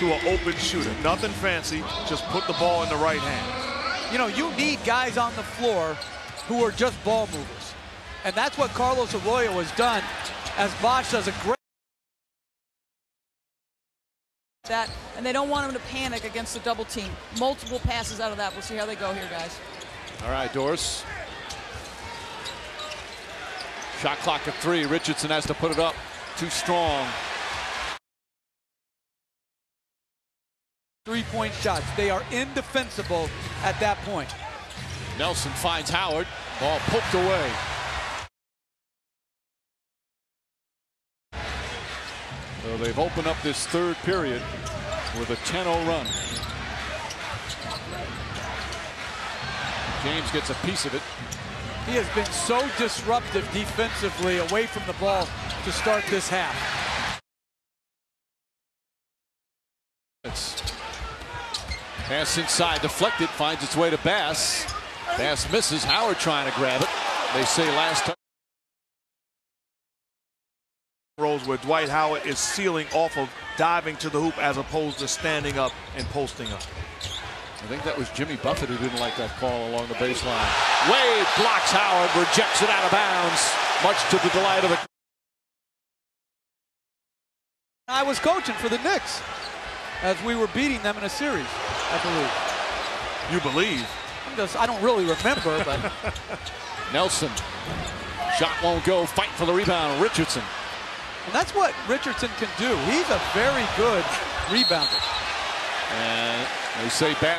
to an open shooter. Nothing fancy, just put the ball in the right hand. You know, you need guys on the floor who are just ball movers. And that's what Carlos Arroyo has done as Bosh does a great that, and they don't want him to panic against the double team. Multiple passes out of that. We'll see how they go here, guys. All right, Doris. Shot clock at three. Richardson has to put it up. Too strong. Three-point shots. They are indefensible at that point. Nelson finds Howard. Ball poked away. So they've opened up this third period with a 10-0 run. James gets a piece of it. He has been so disruptive defensively away from the ball to start this half. It's pass inside, deflected, finds its way to Bass. Bass misses. Howard trying to grab it. They say last time. Rolls where Dwight Howard is sealing off of diving to the hoop as opposed to standing up and posting up. I think that was Jimmy Buffett who didn't like that call along the baseline. Wade blocks Howard, rejects it out of bounds, much to the delight of the. I was coaching for the Knicks as we were beating them in a series, I believe. You believe? I'm just, I don't really remember, but. Nelson. Shot won't go. Fight for the rebound. Richardson. And that's what Richardson can do. He's a very good rebounder. And they say back.